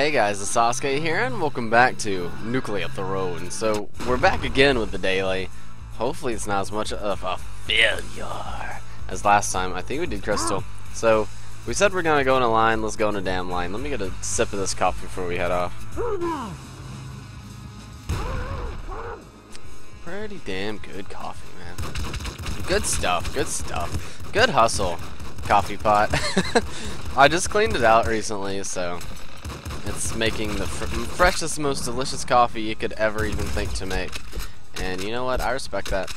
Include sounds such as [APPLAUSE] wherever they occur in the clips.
Hey guys, it's Asusake here, and welcome back to Nuclear Throne. So, we're back again with the daily. Hopefully it's not as much of a failure as last time. I think we did Crystal. Ah. So, we said we're gonna go in a line, let's go in a damn line. Let me get a sip of this coffee before we head off. Pretty damn good coffee, man. Good stuff, good stuff. Good hustle, coffee pot. [LAUGHS] I just cleaned it out recently, so it's making the fr freshest, most delicious coffee you could ever even think to make. And you know what? I respect that.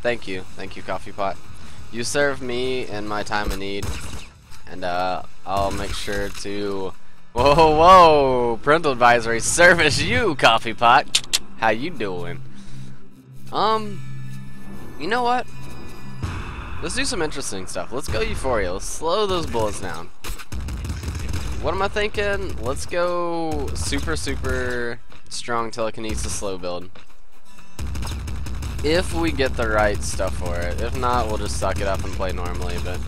Thank you. Thank you, Coffee Pot. You serve me in my time of need. And uh, I'll make sure to... Whoa, whoa! Parental advisory. Service you, Coffee Pot. How you doing? Um... You know what? Let's do some interesting stuff. Let's go Euphoria. Let's slow those bullets down. What am I thinking? Let's go super, super strong telekinesis slow build. If we get the right stuff for it. If not, we'll just suck it up and play normally, but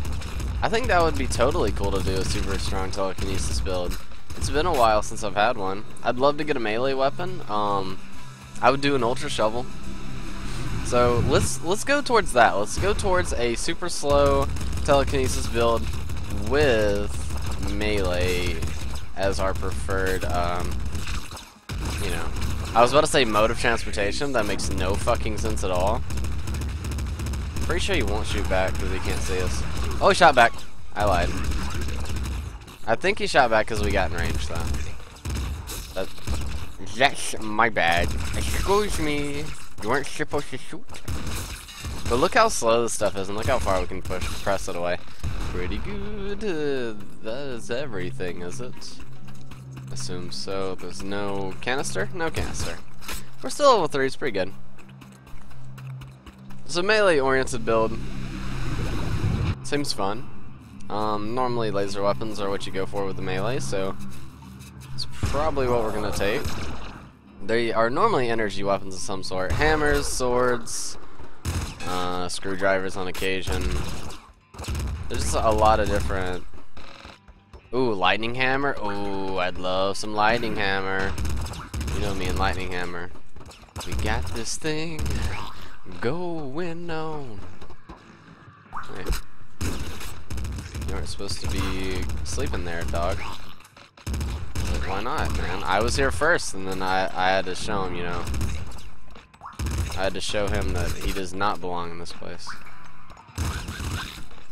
I think that would be totally cool to do a super strong telekinesis build. It's been a while since I've had one. I'd love to get a melee weapon. Um, I would do an ultra shovel. So let's let's go towards that. Let's go towards a super slow telekinesis build with melee as our preferred, um, you know. I was about to say mode of transportation. That makes no fucking sense at all. Pretty sure he won't shoot back because he can't see us. Oh, he shot back. I lied. I think he shot back because we got in range, though. That, that's my bad. Excuse me. You weren't supposed to shoot. But look how slow this stuff is, and look how far we can push press it away. Pretty good. Uh, that is everything, is it? Assume so. There's no canister? No canister. We're still level 3, it's pretty good. It's a melee-oriented build. Seems fun. Um, normally laser weapons are what you go for with the melee, so it's probably what we're gonna take. They are normally energy weapons of some sort. Hammers, swords, uh, screwdrivers on occasion. There's just a lot of different... Ooh, lightning hammer? Ooh, I'd love some lightning hammer. You know me and lightning hammer. We got this thing going on. Hey. You aren't supposed to be sleeping there, dog. Like, why not, man? I was here first, and then I, I had to show him, you know. I had to show him that he does not belong in this place.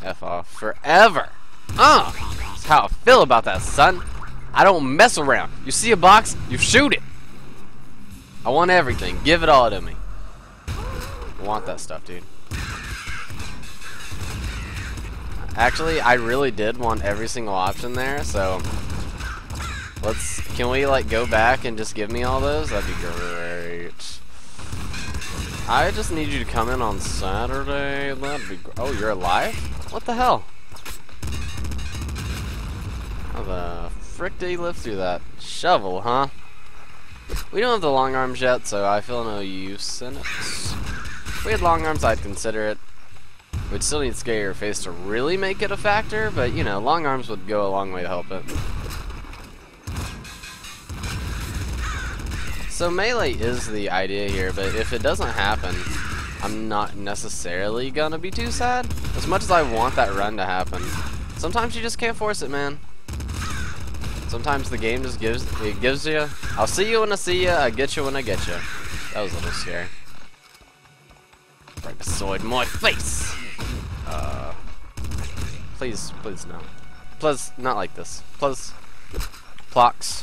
F off forever. Uh, that's how I feel about that, son. I don't mess around. You see a box, you shoot it. I want everything. Give it all to me. I want that stuff, dude. Actually, I really did want every single option there, so let's, can we like go back and just give me all those? That'd be great. I just need you to come in on Saturday. That'd be, oh, you're alive? What the hell? How the frick did he live through that? Shovel, huh? We don't have the long arms yet, so I feel no use in it. If we had long arms, I'd consider it. We'd still need scarier face to really make it a factor, but you know, long arms would go a long way to help it. So melee is the idea here, but if it doesn't happen, I'm not necessarily gonna be too sad. As much as I want that run to happen, sometimes you just can't force it, man. Sometimes the game just gives it gives you. I'll see you when I see you. I get you when I get you. That was a little scary. Break the sword in my face. Uh, please, please no. Plus, not like this. Plus, Plox,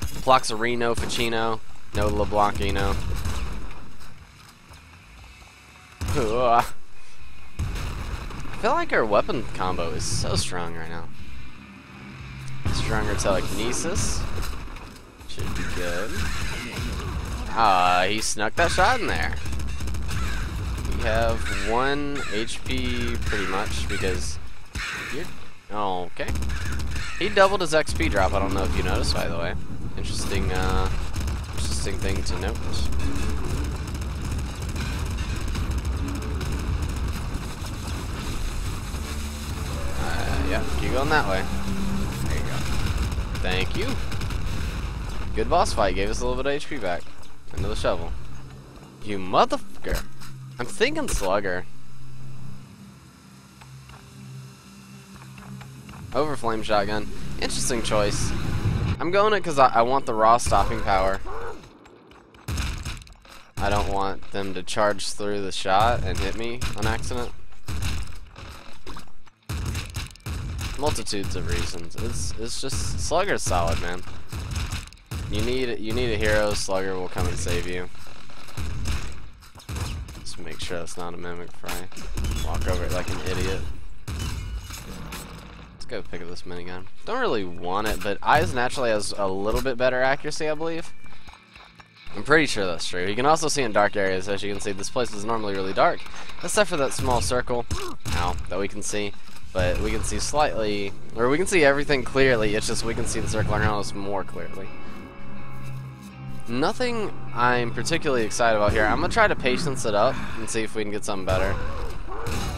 Ploxarino, Ficino, no LeBlancino. I feel like our weapon combo is so strong right now. Stronger telekinesis. Should be good. Ah, he snuck that shot in there. We have one HP pretty much because oh, okay. He doubled his XP drop, I don't know if you noticed by the way. Interesting uh interesting thing to note. Uh, yeah, keep going that way. There you go. Thank you. Good boss fight, gave us a little bit of HP back. Into the shovel. You motherfucker. I'm thinking Slugger. Overflame Shotgun. Interesting choice. I'm going it because I, I want the raw stopping power. I don't want them to charge through the shot and hit me on accident. Multitudes of reasons. It's it's just Slugger's solid, man. You need you need a hero. Slugger will come and save you. Just make sure that's not a mimic fry. Walk over it like an idiot. Let's go pick up this minigun. Don't really want it, but Eyes naturally has a little bit better accuracy, I believe. I'm pretty sure that's true. You can also see in dark areas, as you can see, this place is normally really dark, except for that small circle, ow, that we can see. But we can see slightly, or we can see everything clearly, it's just we can see the circle around us more clearly. Nothing I'm particularly excited about here. I'm going to try to patience it up and see if we can get something better.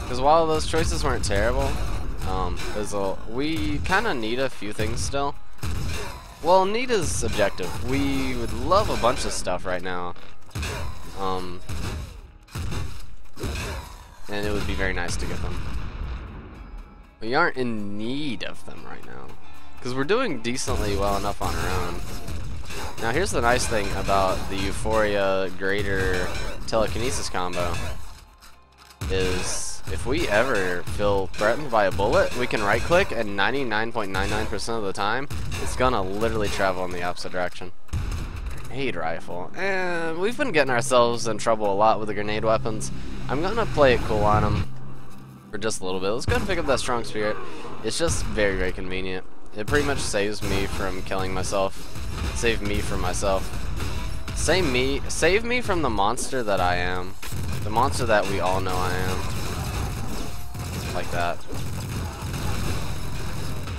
Because while those choices weren't terrible, um, a, we kind of need a few things still. Well, need is subjective. We would love a bunch of stuff right now. Um, and it would be very nice to get them. We aren't in need of them right now. Because we're doing decently well enough on our own. Now here's the nice thing about the Euphoria Greater Telekinesis combo. Is if we ever feel threatened by a bullet, we can right click and 99.99% of the time, it's gonna literally travel in the opposite direction. Grenade rifle. And we've been getting ourselves in trouble a lot with the grenade weapons. I'm gonna play it cool on them for just a little bit. Let's go and pick up that strong spirit. It's just very, very convenient. It pretty much saves me from killing myself. Save me from myself. Save me, save me from the monster that I am. The monster that we all know I am. Like that.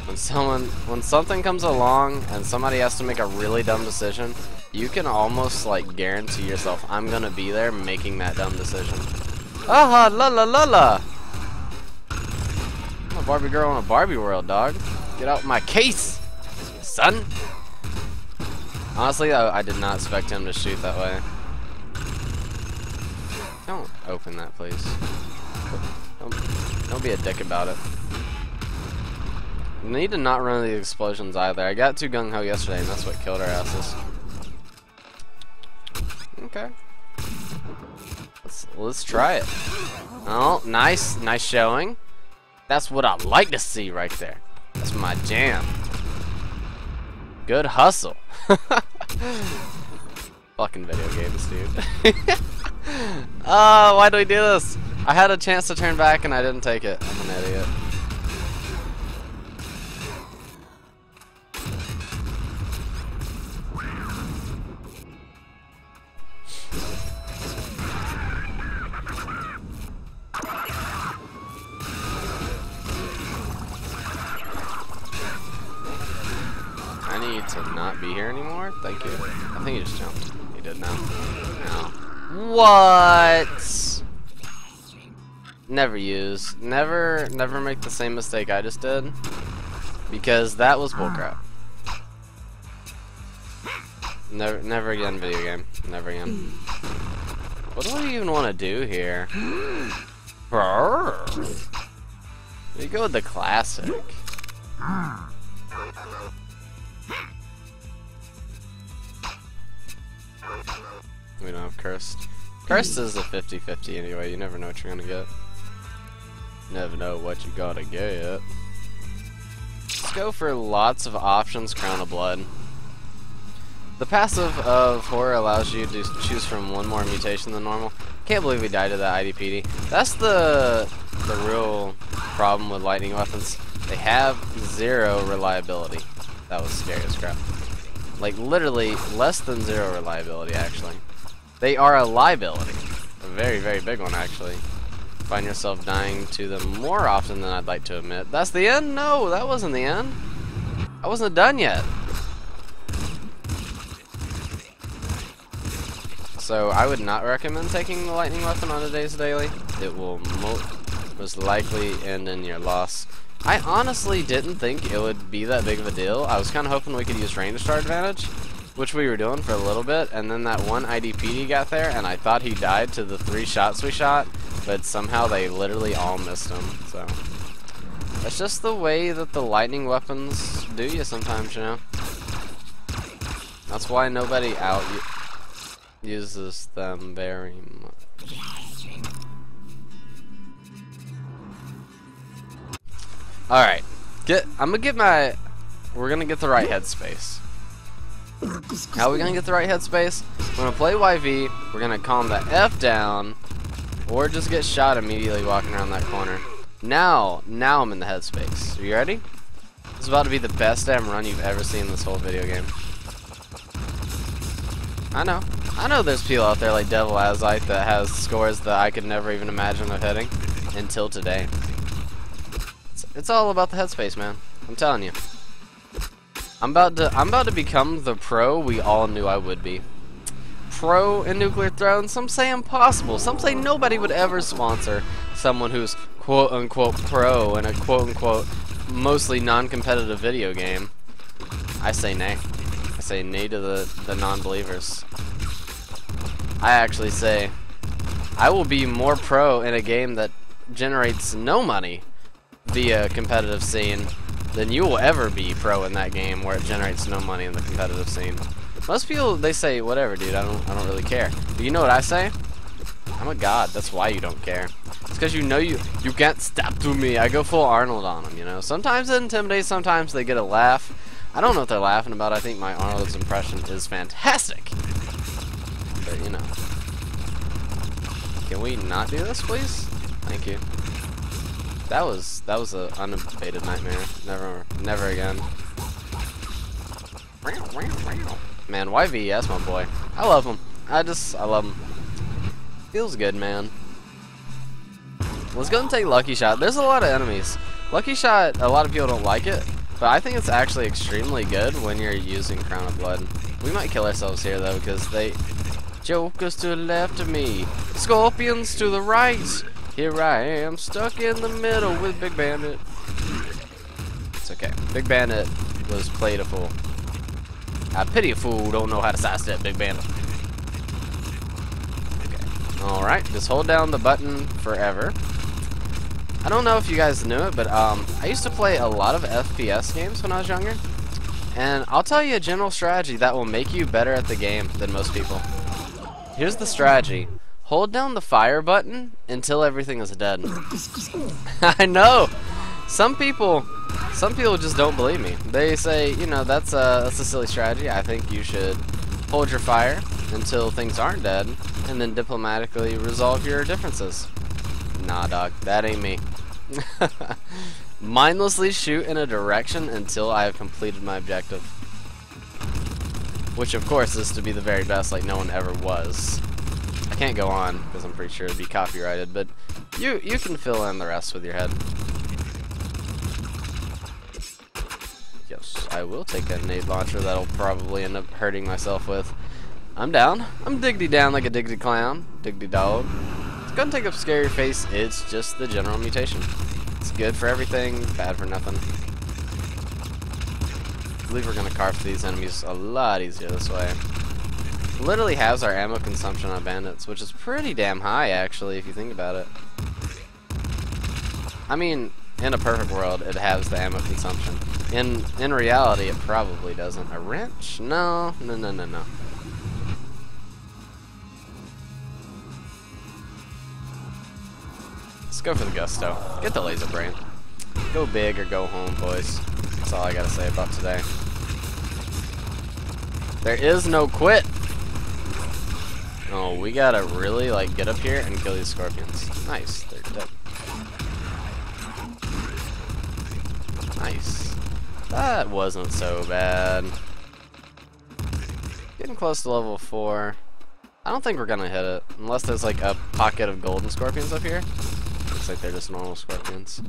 When someone, when something comes along and somebody has to make a really dumb decision, you can almost like guarantee yourself, I'm gonna be there making that dumb decision. Aha, la la la la! I'm a Barbie girl in a Barbie world, dog. Get out my case, son! Honestly, I, I did not expect him to shoot that way. Don't open that, please. Don't, don't be a dick about it. Need to not run the explosions either. I got too gung-ho yesterday, and that's what killed our asses. Okay. Let's, let's try it. Oh, nice. Nice showing. That's what I like to see right there. That's my jam. Good hustle. [LAUGHS] Fucking video games, dude. oh, why do we do this? I had a chance to turn back and I didn't take it. I'm an idiot. I need to not be here anymore? Thank you. I think he just jumped. He did now. Now. What? Never use. Never, never make the same mistake I just did. Because that was bullcrap. Never, never again, video game. Never again. What do I even want to do here? We go with the classic. We don't have cursed. Cursed is a 50-50 anyway, you never know what you're gonna get. Never know what you gotta get. Let's go for lots of options, Crown of Blood. The passive of Horror allows you to choose from one more mutation than normal. Can't believe we died to that IDPD. That's the, the real problem with lightning weapons. They have zero reliability. That was scary as crap. Like, literally, less than zero reliability, actually. They are a liability. A very, very big one, actually. Find yourself dying to them more often than I'd like to admit. That's the end? No, that wasn't the end. I wasn't done yet. So I would not recommend taking the lightning weapon on a day's daily. It will mo most likely end in your loss. I honestly didn't think it would be that big of a deal. I was kind of hoping we could use range star advantage. which we were doing for a little bit, and then that one IDPD got there, and I thought he died to the three shots we shot, but somehow they literally all missed him, so... That's just the way that the lightning weapons do you sometimes, you know? That's why nobody out uses them very much. Alright. Get I'm gonna get my we're gonna get the right headspace. How are we gonna get the right headspace? We're gonna play YV, we're gonna calm the F down, or just get shot immediately walking around that corner. Now, now I'm in the headspace. Are you ready? This is about to be the best damn run you've ever seen in this whole video game. I know. I know there's people out there like Devil Azite that has scores that I could never even imagine of hitting until today. It's, it's all about the headspace, man. I'm telling you. I'm about to I'm about to become the pro we all knew I would be. Pro in Nuclear Throne, some say impossible. Some say nobody would ever sponsor someone who's quote unquote pro in a quote unquote mostly non-competitive video game. I say nay. I say nay to the, the non-believers. I actually say I will be more pro in a game that generates no money via competitive scene than you will ever be pro in that game where it generates no money in the competitive scene. Most people they say whatever dude I don't I don't really care. But you know what I say? I'm a god. That's why you don't care. It's because you know you you can't step to me. I go full Arnold on them, you know. Sometimes it intimidates, sometimes they get a laugh. I don't know what they're laughing about. I think my Arnold's impression is fantastic. But, you know. Can we not do this, please? Thank you. That was that was an unabated nightmare. Never never again. Man, YV, that's my boy. I love him. I just I love him. Feels good, man. Let's go and take Lucky Shot. There's a lot of enemies. Lucky Shot, a lot of people don't like it, but I think it's actually extremely good when you're using Crown of Blood. We might kill ourselves here, though, because they... Jokers to the left of me, Scorpions to the right. Here I am, stuck in the middle with Big Bandit. It's okay. Big Bandit was fool. I pity a fool who don't know how to sidestep Big Bandit. Alright, just hold down the button forever. I don't know if you guys knew it, but um, I used to play a lot of FPS games when I was younger. And I'll tell you a general strategy that will make you better at the game than most people. Here's the strategy. Hold down the fire button until everything is dead. [LAUGHS] I know! Some people, some people just don't believe me. They say, you know, that's a, that's a silly strategy. I think you should hold your fire until things aren't dead, and then diplomatically resolve your differences. Nah, dog, that ain't me. [LAUGHS] Mindlessly shoot in a direction until I have completed my objective. Which, of course, is to be the very best like no one ever was. I can't go on, because I'm pretty sure it'd be copyrighted, but you, you can fill in the rest with your head. Yes, I will take that nade launcher that'll probably end up hurting myself with. I'm down. I'm diggity down like a diggity clown. Diggity dog. It's gonna take up scary face. It's just the general mutation. It's good for everything, bad for nothing. I believe we're gonna carve these enemies a lot easier this way. Literally has our ammo consumption on bandits, which is pretty damn high actually if you think about it. I mean, in a perfect world, it has the ammo consumption. In in reality, it probably doesn't. A wrench? No, no, no, no, no. Let's go for the gusto. Get the laser brain. Go big or go home, boys. That's all I gotta say about today. There is no quit. Oh, we gotta really like get up here and kill these scorpions. Nice, they're dead. Nice. That wasn't so bad. Getting close to level 4. I don't think we're gonna hit it, unless there's like a pocket of golden scorpions up here Looks like they're just normal scorpions.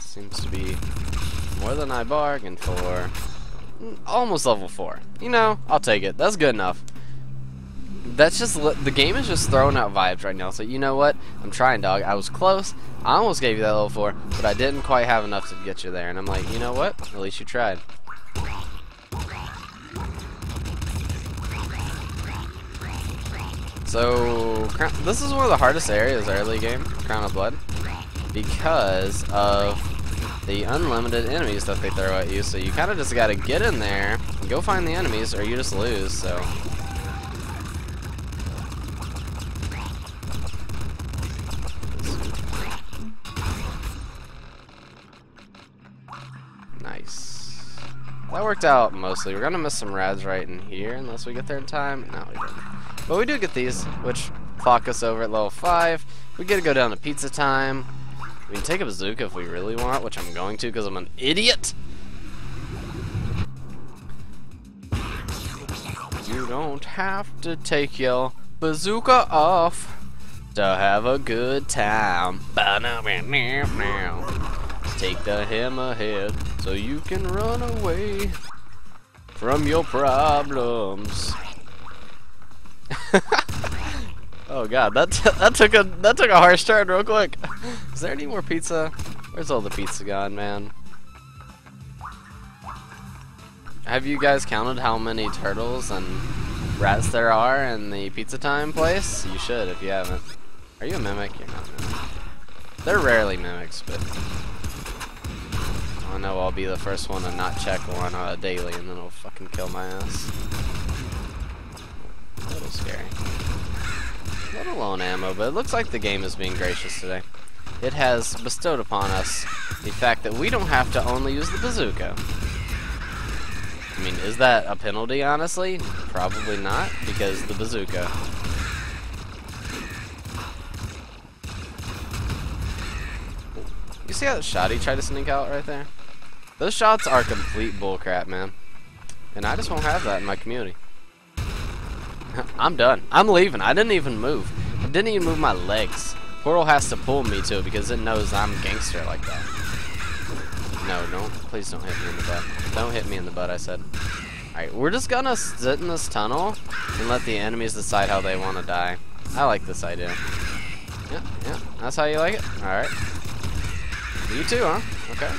Seems to be more than I bargained for. Almost level 4. You know, I'll take it. That's good enough that's just the game is just throwing out vibes right now. So you know what? I'm trying, dog. I was close. I almost gave you that level four, but I didn't quite have enough to get you there. And I'm like, you know what? At least you tried. So this is one of the hardest areas early game, Crown of Blood, because of the unlimited enemies that they throw at you. So you kind of just got to get in there, go find the enemies, or you just lose. So That worked out mostly. We're gonna miss some rads right in here unless we get there in time. No, we didn't. But we do get these, which clock us over at level 5. We get to go down to pizza time. We can take a bazooka if we really want, which I'm going to because I'm an idiot. You don't have to take your bazooka off to have a good time. Take the hammerhead so you can run away from your problems. [LAUGHS] oh god, that [LAUGHS] that took a that took a harsh turn real quick. [LAUGHS] Is there any more pizza? Where's all the pizza gone, man? Have you guys counted how many turtles and rats there are in the pizza time place? You should if you haven't. Are you a mimic? You're not a mimic. They're rarely mimics, but I know I'll be the first one to not check one uh, daily and then it'll fucking kill my ass a little scary. A little low on ammo, but it looks like the game is being gracious today. It has bestowed upon us the fact that we don't have to only use the bazooka. I mean, is that a penalty, honestly? Probably not, because the bazooka. You see how that shot he tried to sneak out right there? Those shots are complete bullcrap, man. And I just won't have that in my community. [LAUGHS] I'm done. I'm leaving. I didn't even move. I didn't even move my legs. Portal has to pull me to it because it knows I'm gangster like that. No, don't. Please don't hit me in the butt. Don't hit me in the butt, I said. Alright, we're just gonna sit in this tunnel and let the enemies decide how they want to die. I like this idea. Yeah, yeah. That's how you like it? Alright. You too, huh? Okay.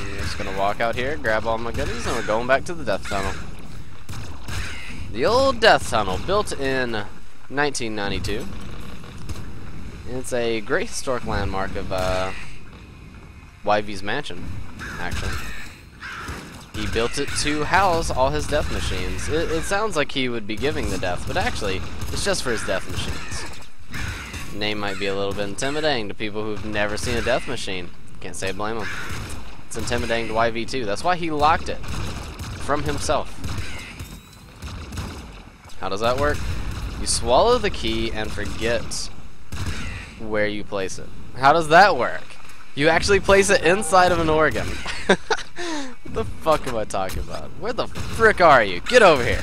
I'm just gonna walk out here, grab all my goodies, and we're going back to the death tunnel. The old Death Tunnel, built in 1992. It's a great historic landmark of uh, YV's mansion, actually. He built it to house all his death machines. It, it, sounds like he would be giving the death, but actually, it's just for his death machines. name might be a little bit intimidating to people who've never seen a death machine. Can't say blame them. It's intimidating to YV too. That's why he locked it from himself. How does that work? You swallow the key and forget where you place it. How does that work? You actually place it inside of an organ. what [LAUGHS] the fuck am I talking about? Where the frick are you? Get over here.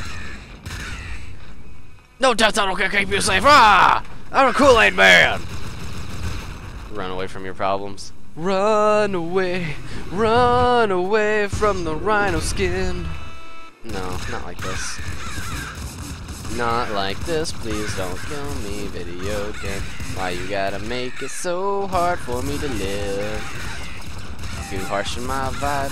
No death tunnel can keep you safe. Ah! I'm a Kool-Aid man. Run away from your problems. Run away, run away from the rhino skin. No, not like this. Not like this, please don't kill me, video game. Why you gotta make it so hard for me to live? Too harsh in my vibe.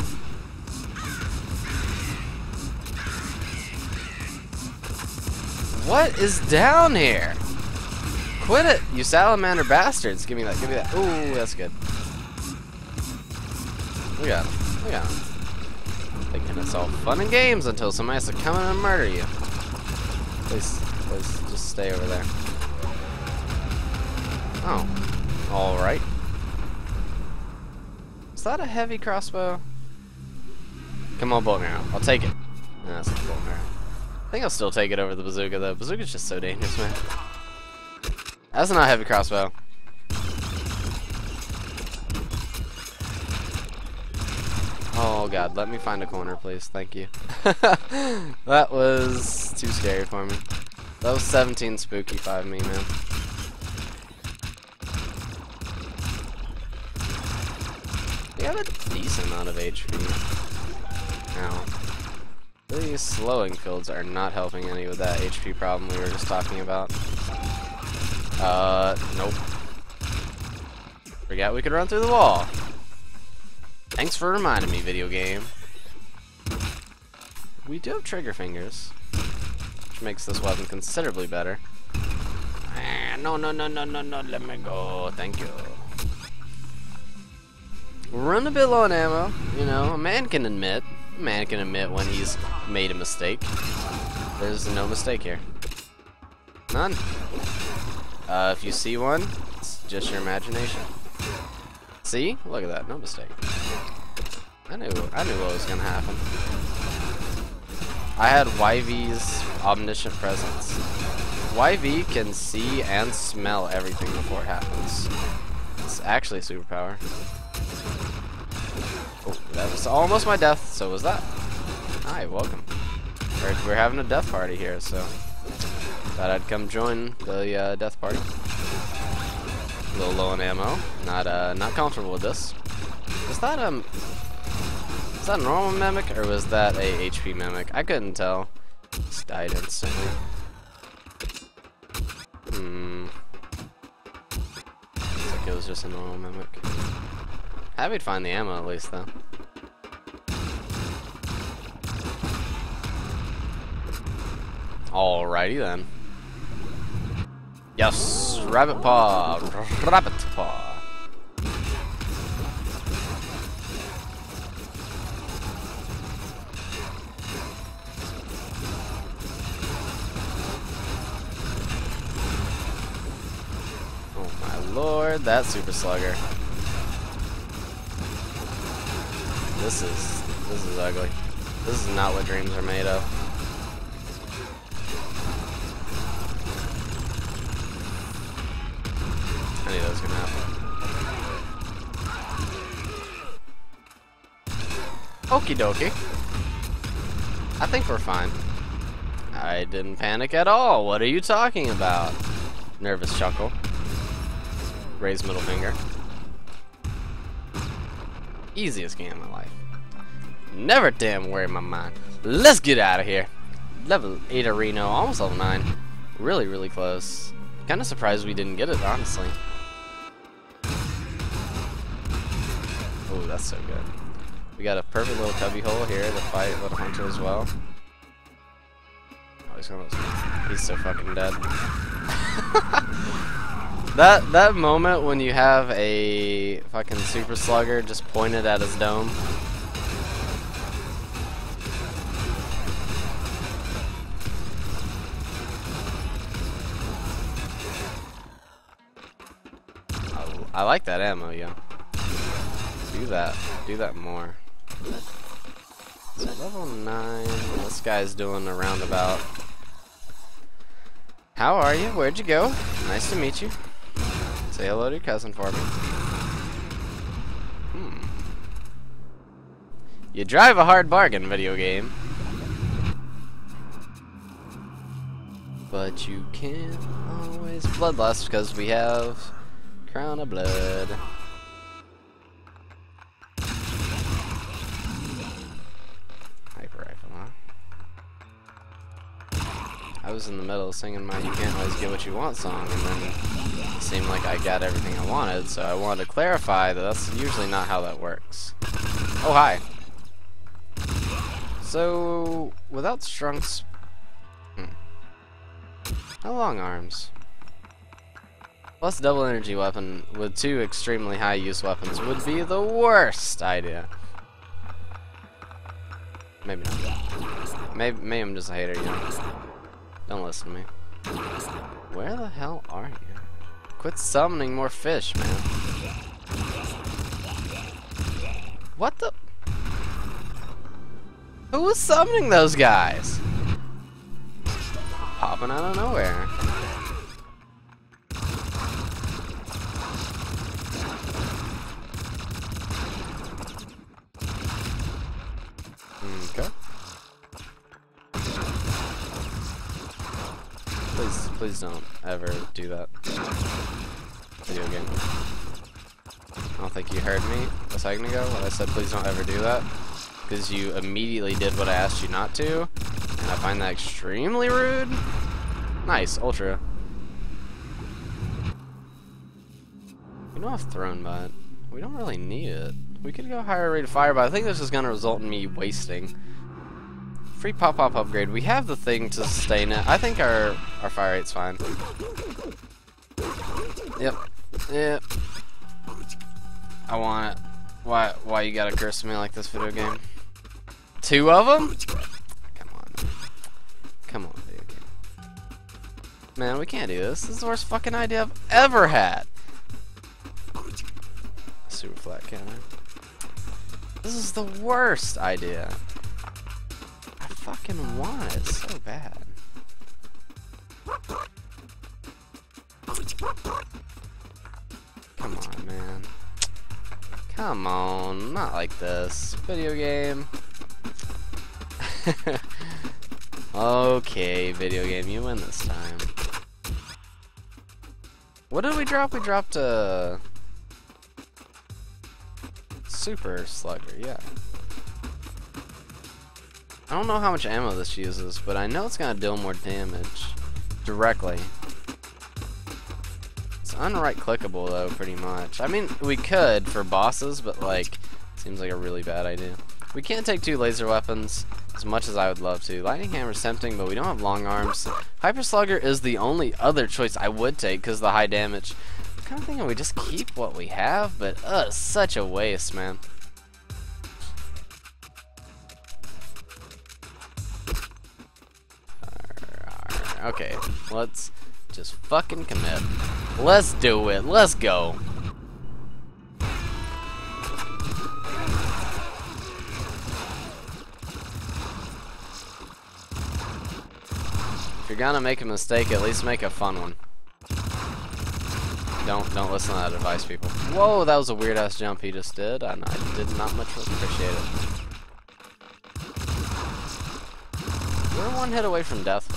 What is down here? Quit it, you salamander bastards. Give me that, give me that. Ooh, that's good. We got him, we got him. Thinking it's all fun and games until somebody has to come in and murder you. Please, please, just stay over there. Oh. Alright. Is that a heavy crossbow? Come on, bolt marrow. I'll take it. No, that's not bolt marrow. I think I'll still take it over the bazooka, though. Bazooka's just so dangerous, man. That's not a heavy crossbow. Oh god, let me find a corner, please. Thank you. [LAUGHS] that was too scary for me. That was 17 spooky 5 me, man. We have a decent amount of HP. Now, these slowing fields are not helping any with that HP problem we were just talking about. Uh, nope. Forgot we could run through the wall. Thanks for reminding me, video game. We do have trigger fingers, which makes this weapon considerably better. No, no, no, no, no, no. Let me go. Thank you. Run a bit low on ammo. You know, a man can admit. A man can admit when he's made a mistake. There's no mistake here. None. Uh, if you see one, it's just your imagination. See? Look at that. No mistake. I knew. I knew what was gonna happen. I had YV's omniscient presence. YV can see and smell everything before it happens. It's actually a superpower. Oh, that was almost my death, so was that. Hi, welcome. We're, we're having a death party here, so thought I'd come join the uh, death party. A little low on ammo. Not uh, not comfortable with this. Is that um? Is that a normal mimic or was that a HP mimic? I couldn't tell. Just died instantly. Hmm. Looks like it was just a normal mimic. Happy to find the ammo at least though. Alrighty then. Yes, rabbit paw, rabbit that super slugger. This is this is ugly. This is not what dreams are made of. I knew that was gonna happen. Okie dokie. I think we're fine. I didn't panic at all. What are you talking about? Nervous chuckle. Raise middle finger. Easiest game in my life. Never damn worry my mind. Let's get out of here. Level 8 arena, almost level 9. Really, really close. Kind of surprised we didn't get it, honestly. Oh, that's so good. We got a perfect little cubby hole here to fight Little Hunter as well. Oh, he's, almost, he's so fucking dead. [LAUGHS] that that moment when you have a fucking super slugger just pointed at his dome. I, I like that ammo, yo. Do that. Do that more. Level 9. This guy's doing a roundabout. How are you? Where'd you go? Nice to meet you. Say hello to your cousin for me. Hmm. You drive a hard bargain, video game. But you can't always bloodlust because we have Crown of Blood. Hyper rifle, huh? I was in the middle singing my You Can't Always Get What You Want song, and then seemed like I got everything I wanted, so I wanted to clarify that that's usually not how that works. Oh, hi. So, without Strunks... Hmm. How long arms? Plus double energy weapon with two extremely high use weapons would be the worst idea. Maybe not. Maybe, maybe I'm just a hater, you know. Don't listen to me. Where the hell are you? Quit summoning more fish, man. What the? Who was summoning those guys? Popping out of nowhere. Hmm, okay. Please, please don't ever do that. Video game. I don't think you heard me a second ago when I said please don't ever do that. Because you immediately did what I asked you not to. And I find that extremely rude. Nice, Ultra. We don't have Throne Butt. We don't really need it. We could go higher rate of fire, but I think this is going to result in me wasting. Free pop-pop upgrade. We have the thing to sustain it. I think our, our fire rate's fine. Yep. Yep. I want it. Why, why you gotta curse me like this video game? Two of them? Come on. Come on, video game. Man, we can't do this. This is the worst fucking idea I've ever had. Super flak cannon. This is the worst idea. Fucking want it so bad. Come on, man. Come on, not like this. Video game. [LAUGHS] okay, video game, you win this time. What did we drop? We dropped a super slugger, yeah. I don't know how much ammo this uses, but I know it's gonna deal more damage directly. It's unright clickable though, pretty much. I mean, we could for bosses, but like, seems like a really bad idea. We can't take two laser weapons as much as I would love to. Lightning Hammer tempting, but we don't have long arms. Hyper Slugger is the only other choice I would take because the high damage. I'm kind of thinking we just keep what we have, but uh, such a waste, man. Okay, let's just fucking commit. Let's do it. Let's go. If you're gonna make a mistake, at least make a fun one. Don't don't listen to that advice, people. Whoa, that was a weird ass jump he just did, and I did not much appreciate it. We're one hit away from death,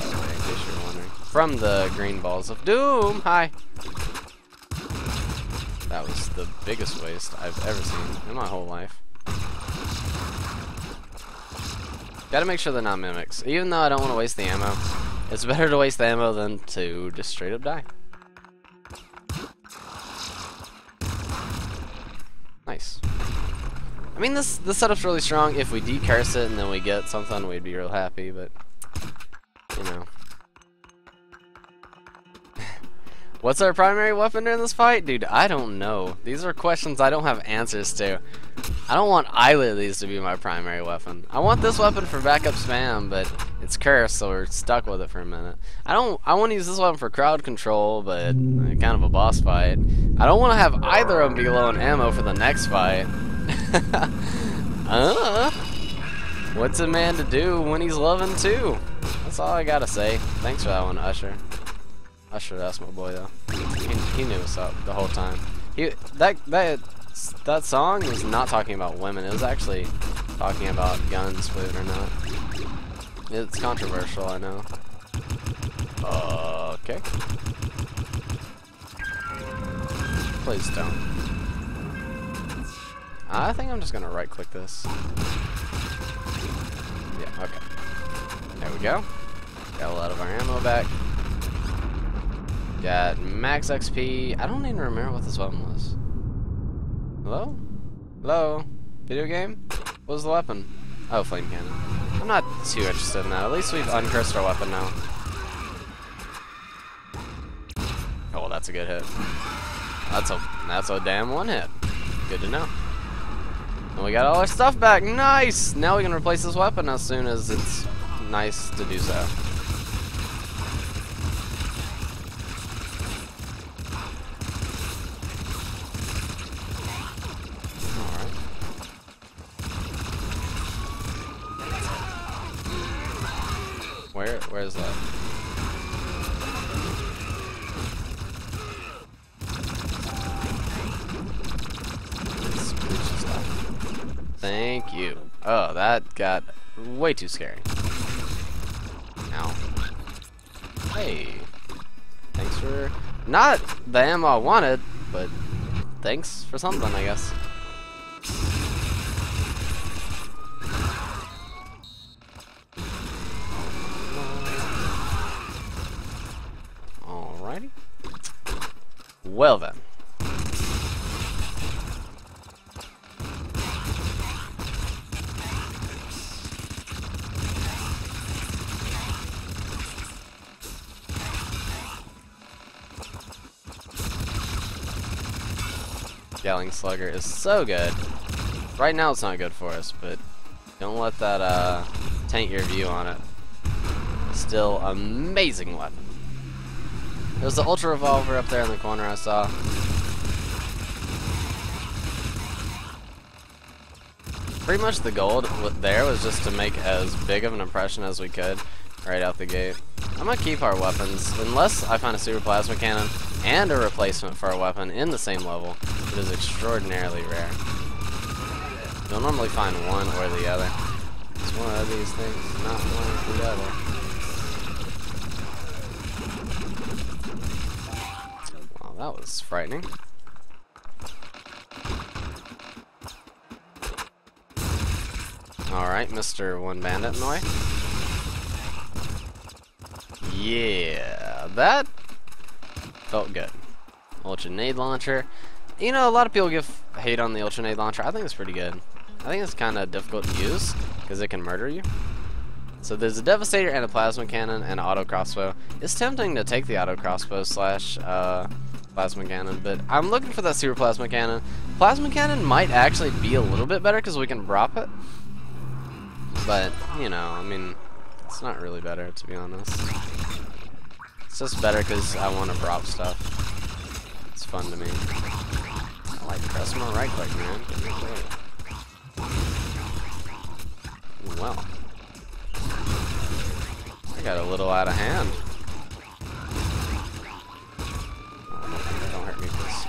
From the green balls of doom. Hi. That was the biggest waste I've ever seen in my whole life. Gotta make sure they're not mimics. Even though I don't want to waste the ammo, it's better to waste the ammo than to just straight up die. Nice. I mean, this this setup's really strong. If we decurse it and then we get something, we'd be real happy, but, What's our primary weapon during this fight? Dude, I don't know. These are questions I don't have answers to. I don't want either of these to be my primary weapon. I want this weapon for backup spam, but it's cursed, so we're stuck with it for a minute. I don't. I want to use this weapon for crowd control, but kind of a boss fight. I don't want to have either of them be low on ammo for the next fight. [LAUGHS] uh, what's a man to do when he's loving too? That's all I gotta say. Thanks for that one, Usher. Usher, that's my boy though. He, he knew what's up the whole time. He that that that song was not talking about women. It was actually talking about guns, believe it or not. It's controversial, I know. Uh, okay. Please don't. I think I'm just gonna right click this. Yeah, okay. There we go. Got a lot of our ammo back. Got max XP. I don't even remember what this weapon was. Hello? Hello? Video game? What was the weapon? Oh, flame cannon. I'm not too interested in that. At least we've uncursed our weapon now. Oh, well that's a good hit. That's a that's a damn one hit. Good to know. And we got all our stuff back. Nice! Now we can replace this weapon as soon as it's nice to do so. Oh, that got way too scary. Ow. Hey. Thanks for not the ammo I wanted, but thanks for something, I guess. Well then. Gatling Slugger is so good. Right now it's not good for us, but don't let that uh, taint your view on it. Still amazing weapon. There's the Ultra Revolver up there in the corner I saw. Pretty much the goal there was just to make as big of an impression as we could right out the gate. I'm gonna keep our weapons, unless I find a super plasma cannon and a replacement for a weapon in the same level. It is extraordinarily rare. You'll normally find one or the other. It's one of these things, not one or the other. Wow, that was frightening. Alright, Mr. One Bandit Noi. Yeah, that felt good. Ultra Nade Launcher. You know, a lot of people give hate on the Ultra Nade Launcher. I think it's pretty good. I think it's kind of difficult to use because it can murder you. So there's a Devastator and a Plasma Cannon and an Auto Crossbow. It's tempting to take the Auto Crossbow slash uh, Plasma Cannon, but I'm looking for that Super Plasma Cannon. Plasma Cannon might actually be a little bit better because we can drop it. But, you know, I mean, it's not really better, to be honest. It's just better because I want to drop stuff. It's fun to me. I like press my right click, man. Well. I got a little out of hand. Don't hurt me, please.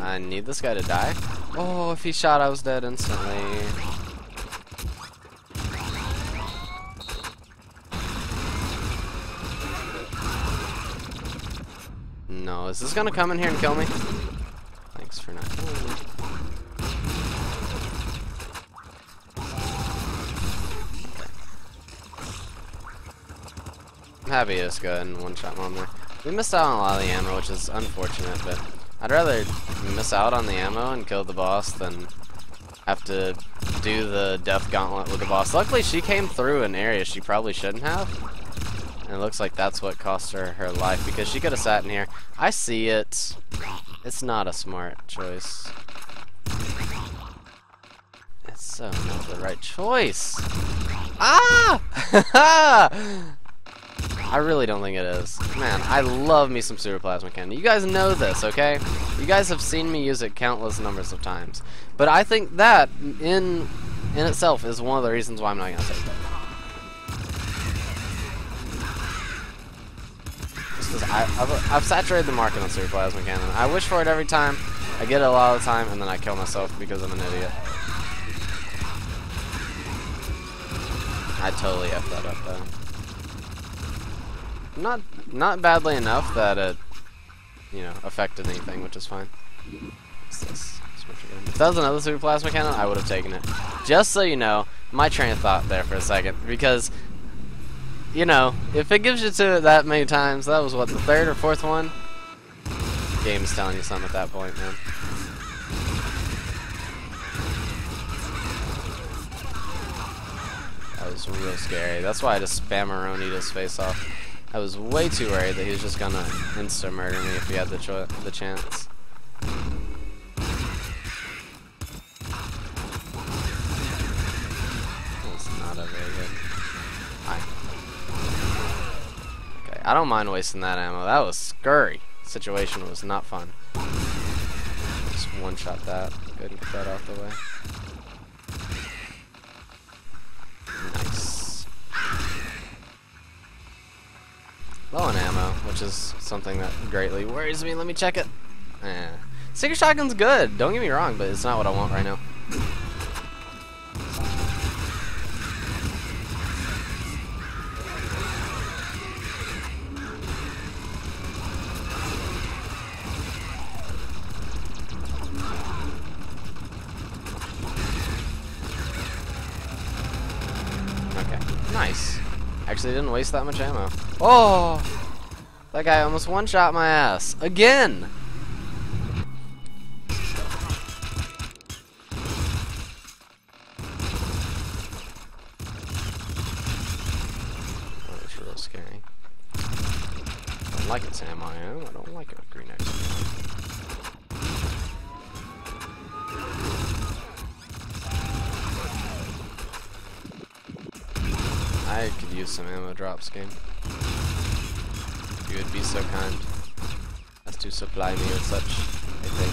I need this guy to die. Oh, if he shot, I was dead instantly. No, is this gonna come in here and kill me? Thanks for not killing me. I'm happy to just go ahead and one-shot mom there. We missed out on a lot of the ammo, which is unfortunate, but I'd rather miss out on the ammo and kill the boss than have to do the death gauntlet with the boss. Luckily, she came through an area she probably shouldn't have. And it looks like that's what cost her her life because she could have sat in here. I see it. It's not a smart choice. It's so not the right choice. Ah! [LAUGHS] I really don't think it is. Man, I love me some Super Plasma Cannon. You guys know this, okay? You guys have seen me use it countless numbers of times. But I think that, in in itself, is one of the reasons why I'm not going to take that. I, have I've saturated the market on Super Plasma Cannon. I wish for it every time. I get it a lot of the time, and then I kill myself because I'm an idiot. I totally F that up, though. Not not badly enough that it, you know, affected anything, which is fine. What's this? If that was another super plasma cannon, I would have taken it. Just so you know, my train of thought there for a second, because, you know, if it gives you to it that many times, that was what the third or fourth one. The game is telling you something at that point, man. That was real scary. That's why I just spam Aronita's face off. I was way too worried that he was just gonna insta murder me if he had the the chance. I don't mind wasting that ammo. That was scurry. Situation was not fun. Just one shot that. Go ahead and get that off the way. Nice. Low on ammo, which is something that greatly worries me. Let me check it. Eh. Stinger shotgun's good, don't get me wrong, but it's not what I want right now. Waste that much ammo. Oh! That guy almost one-shot my ass. Again! Game. You would be so kind as to supply me with such a thing.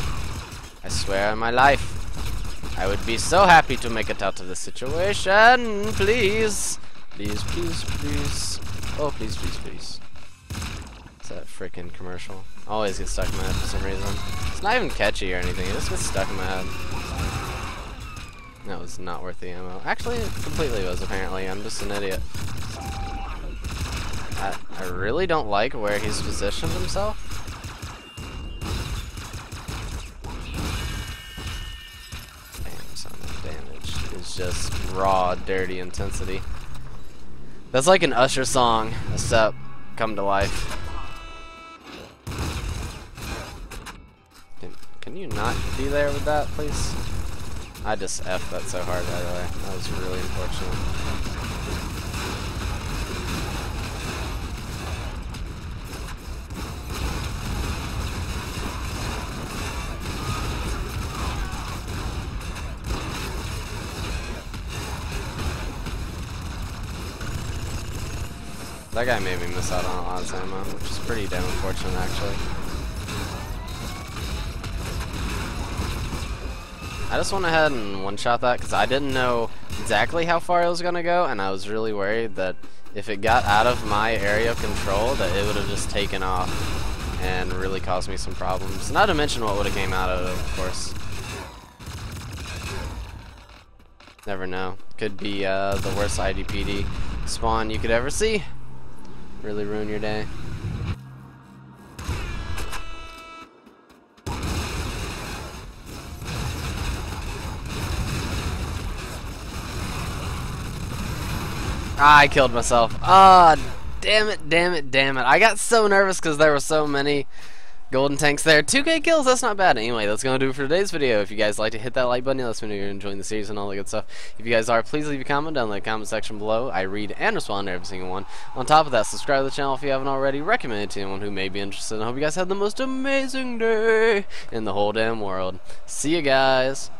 I swear on my life, I would be so happy to make it out of this situation. Please. Please, please, please. Oh, please, please, please. It's that freaking commercial. Always gets stuck in my head for some reason. It's not even catchy or anything, it just gets stuck in my head. That was not worth the ammo. Actually, it completely was, apparently. I'm just an idiot. I, really don't like where he's positioned himself. Damn, damage is just raw, dirty intensity. That's like an Usher song, except come to life. Can, can you not be there with that, please? I just F that so hard, by the way. That was really unfortunate. That guy made me miss out on a lot of ammo, which is pretty damn unfortunate actually. I just went ahead and one-shot that because I didn't know exactly how far it was going to go, and I was really worried that if it got out of my area of control, that it would have just taken off and really caused me some problems. Not to mention what would have came out of it, of course. Never know. Could be uh, the worst IDPD spawn you could ever see. Really ruin your day. Ah, I killed myself. Ah, damn it, damn it, damn it. I got so nervous because there were so many golden tanks there. 2k kills, that's not bad. Anyway, that's going to do it for today's video. If you guys like to hit that like button, let us know you're enjoying the series and all that good stuff. If you guys are, please leave a comment down in the comment section below. I read and respond to every single one. On top of that, subscribe to the channel if you haven't already. Recommend it to anyone who may be interested. I hope you guys have the most amazing day in the whole damn world. See you guys.